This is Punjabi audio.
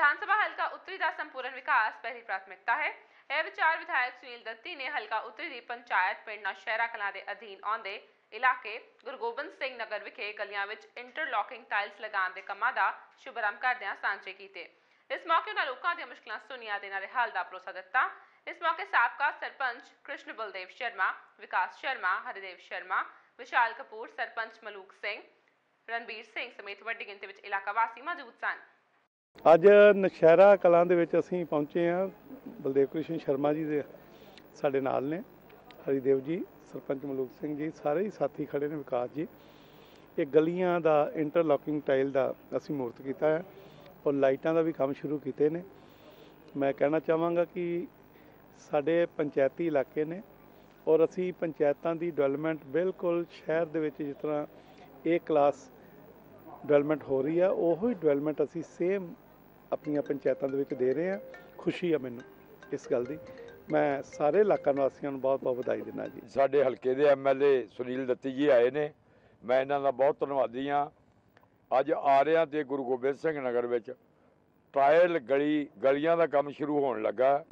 ਵਿਧਾਨ ਸਭਾ ਹਲਕਾ ਉੱਤਰੀ ਦਾ ਸੰਪੂਰਨ ਵਿਕਾਸ ਪਹਿਲੀ ਪ੍ਰਾਥਮਿਕਤਾ ਹੈ। ਇਹ ਵਿਚਾਰ ਵਿਧਾਇਕ ਸੁਨੀਲ ਦੱਤੀ ਨੇ ਹਲਕਾ ਉੱਤਰੀ ਦੀ ਪੰਚਾਇਤ ਪਿੰਡ ਨੌਸ਼ਹਿਰਾ ਕਲਾਂ ਦੇ ਅਧੀਨ ਆਉਂਦੇ ਇਲਾਕੇ ਗੁਰੂ ਸਿੰਘ ਨਗਰ ਵਿਖੇ ਗਲੀਆਂ ਵਿੱਚ ਇੰਟਰਲੋਕਿੰਗ ਟਾਈਲਸ ਲਗਾਉਣ ਦੇ ਕੰਮਾਂ ਦਾ ਸ਼ੁਭਾਰੰਭ ਕਰਦਿਆਂ ਸਾਂਝੇ ਕੀਤੇ। ਇਸ ਮੌਕੇ ਉਹਨਾਂ ਲੋਕਾਂ ਦੀਆਂ ਮੁਸ਼ਕਲਾਂ ਸੁਣੀਆਂ ਤੇ ਇਹਨਾਂ ਦੇ ਹੱਲ ਦਾ ਭਰੋਸਾ ਦਿੱਤਾ। ਇਸ ਮੌਕੇ ਸਾਬਕਾ ਸਰਪੰਚ ਕ੍ਰਿਸ਼ਨ ਬਲਦੇਵ ਸ਼ਰਮਾ, ਵਿਕਾਸ ਸ਼ਰਮਾ, ਹਰਦੇਵ ਸ਼ਰਮਾ, ਵਿਸ਼ਾਲ ਕਪੂਰ, ਸਰਪੰਚ ਮਲੂਕ ਸਿੰਘ, ਰਣਬੀਰ ਸਿੰਘ ਸਮੇਤ ਵੱਡੀ ਗਿਣਤੀ ਵਿੱਚ ਇਲਾਕਾ ਵਾਸੀ ਮੌਜੂਦ ਸਨ। ਅੱਜ ਨਸ਼ਹਿਰਾ ਕਲਾਂ ਦੇ ਵਿੱਚ ਅਸੀਂ ਪਹੁੰਚੇ ਹਾਂ। ਬਲਦੇਵ ਕ੍ਰਿਸ਼ਨ ਸ਼ਰਮਾ ਜੀ ਦੇ ਸਾਡੇ ਨਾਲ ਨੇ। ਹਰੀਦੇਵ ਜੀ, ਸਰਪੰਚ ਮਲੂਕ ਸਿੰਘ ਜੀ, ਸਾਰੇ ਹੀ ਸਾਥੀ ਖੜੇ ਨੇ, ਵਿਕਾਸ ਜੀ। ਇਹ ਗਲੀਆਂ ਦਾ ਇੰਟਰਲੋਕਿੰਗ ਟਾਈਲ ਦਾ ਅਸੀਂ ਮੂਰਤ ਕੀਤਾ ਹੈ ਔਰ ਲਾਈਟਾਂ ਦਾ ਵੀ ਕੰਮ ਸ਼ੁਰੂ ਕੀਤੇ ਨੇ। ਮੈਂ ਕਹਿਣਾ ਚਾਹਾਂਗਾ ਕਿ ਸਾਡੇ ਪੰਚਾਇਤੀ ਇਲਾਕੇ ਨੇ ਔਰ ਅਸੀਂ ਪੰਚਾਇਤਾਂ ਦੀ ਡਿਵੈਲਪਮੈਂਟ ਬਿਲਕੁਲ ਸ਼ਹਿਰ ਦੇ ਵਿੱਚ ਜਿਸ ਤਰ੍ਹਾਂ ਏ ਕਲਾਸ ਡਿਵੈਲਪਮੈਂਟ ਹੋ ਰਹੀ ਆ, ਉਹੋ ਹੀ ਡਿਵੈਲਪਮੈਂਟ ਅਸੀਂ ਸੇਮ ਆਪਣੀਆਂ ਪੰਚਾਇਤਾਂ ਦੇ ਵਿੱਚ ਦੇ ਰਹੇ ਹਾਂ ਖੁਸ਼ੀ ਆ ਮੈਨੂੰ ਇਸ ਗੱਲ ਦੀ। ਮੈਂ ਸਾਰੇ ਇਲਾਕਾ ਨਿਵਾਸੀਆਂ ਨੂੰ ਬਹੁਤ ਬਹੁਤ ਵਧਾਈ ਦਿੰਦਾ ਜੀ। ਸਾਡੇ ਹਲਕੇ ਦੇ ਐਮਐਲਏ ਸੁਨੀਲ ਦੱਤੀ ਜੀ ਆਏ ਨੇ। ਮੈਂ ਇਹਨਾਂ ਦਾ ਬਹੁਤ ਧੰਨਵਾਦੀ ਹਾਂ। ਅੱਜ ਆ ਰਿਹਾ ਤੇ ਗੁਰੂ ਗੋਬਿੰਦ ਸਿੰਘ ਨਗਰ ਵਿੱਚ ਟਾਇਲ ਗਲੀ, ਗਲੀਆਂ ਦਾ ਕੰਮ ਸ਼ੁਰੂ ਹੋਣ ਲੱਗਾ।